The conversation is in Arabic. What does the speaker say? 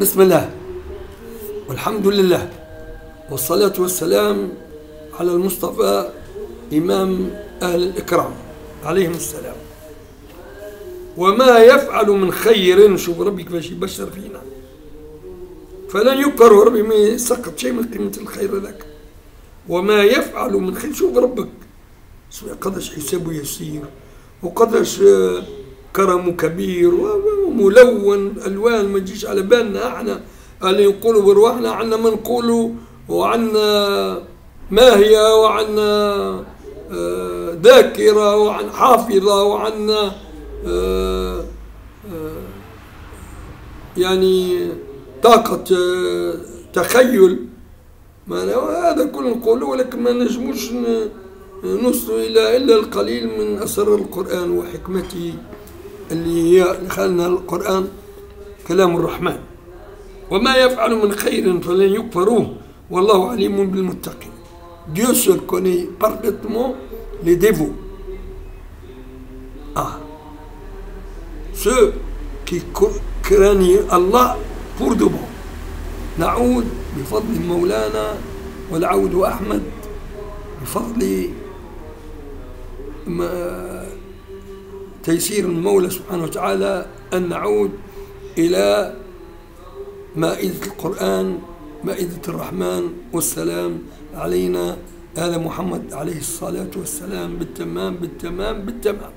بسم الله. والحمد لله. والصلاة والسلام على المصطفى إمام أهل الإكرام. عليهم السلام. وما يفعل من خير شوف ربي كيفاش يبشر فينا. فلن يكفر ربي ما يسقط شيء من قيمة الخير ذاك وما يفعل من خير شوف ربك. قداش حسابه يسير وقداش آه، كرمه كبير وملون. الوان ما تجيش على بالنا. إحنا اللي يقولوا برواحنا عنا ما نقولوا وعنا ماهية وعنا آه، ذاكرة وعن حافظة وعنا آه، يعني طاقة تخيل. ما هذا كله نقوله ولكن ما نجموش نوصل إلى إلا القليل من أسرار القرآن وحكمته. اللي هي خلنا القرآن كلام الرحمن وما يفعل من خير فلن يكفروه والله عليم بالمتقين Dieu seul connaît parfaitement les dévots. Ah. Ceux qui craignent Allah pour de bon. نعود بفضل مولانا والعود أحمد بفضل تيسير المولى سبحانه وتعالى أن نعود إلى مائدة القرآن مائدة الرحمن والسلام علينا آل محمد عليه الصلاة والسلام بالتمام بالتمام بالتمام.